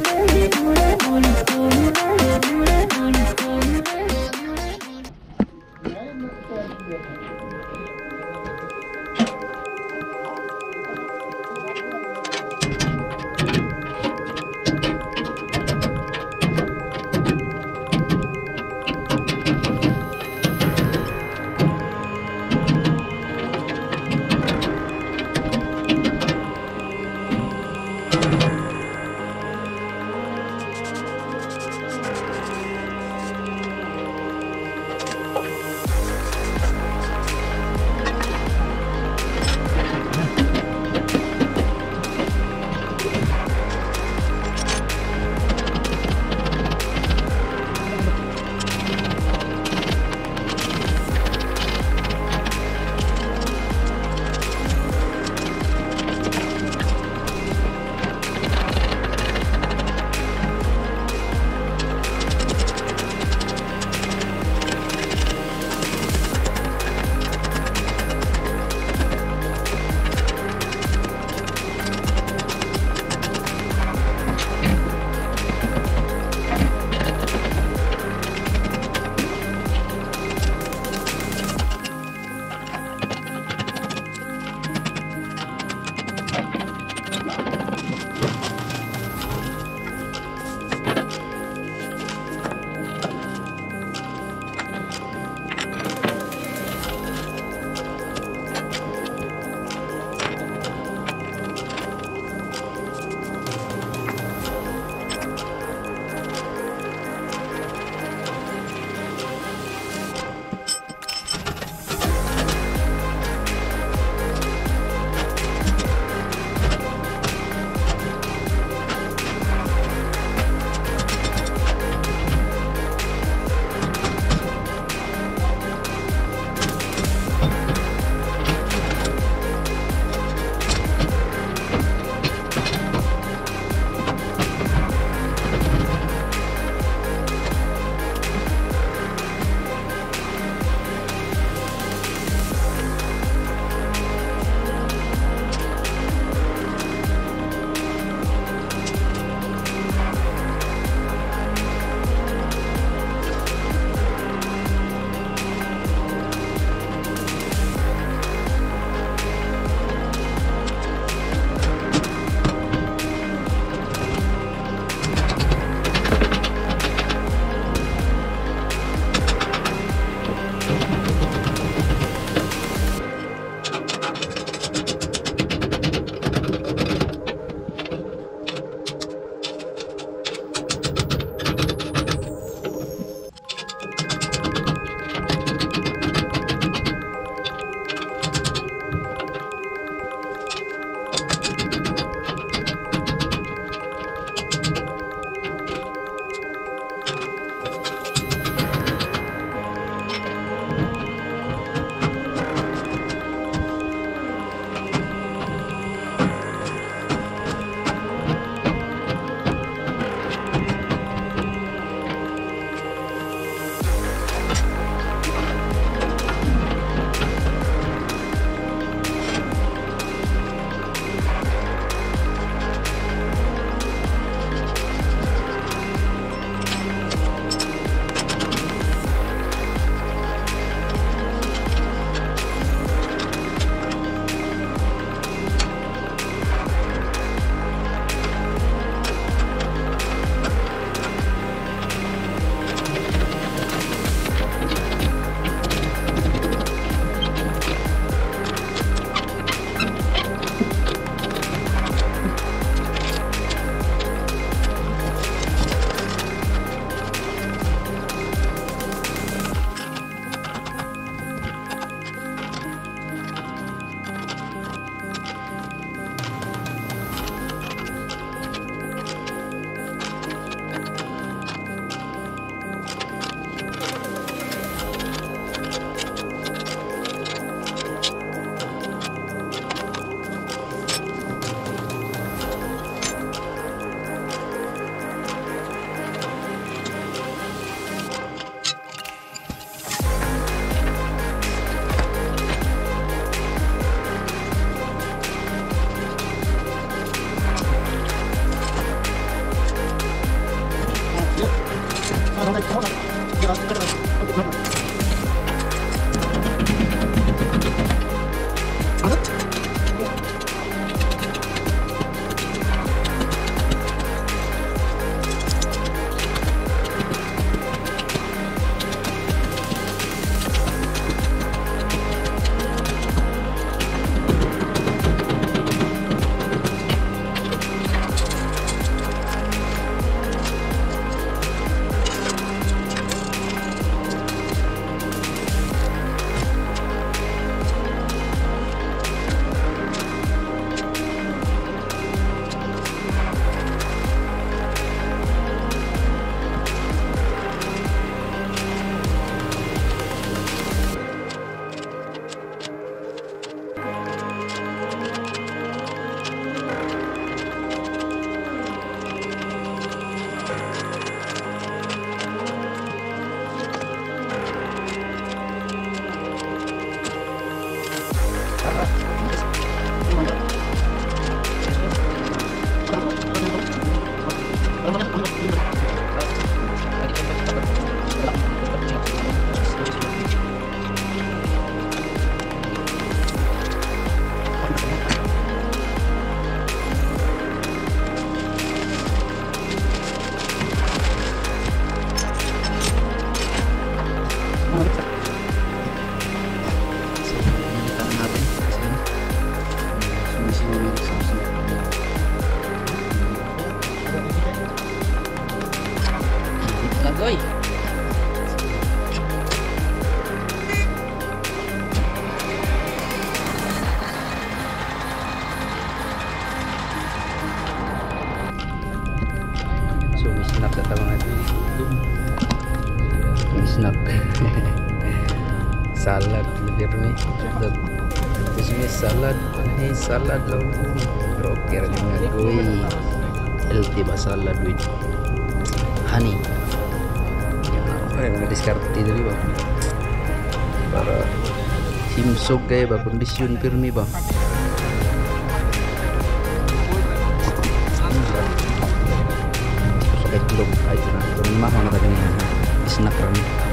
Thank you. corner. Get. sa mga isnak salad liver में तो इसमें सलाद नहीं सलाद लोग लोग कह रहे हैं कोई healthy masala with honey yang diskarti dari bang para simsok kayak bakun disyun pirmi bang itlog. Ay ito na ito mga mga nagagamihan snack rin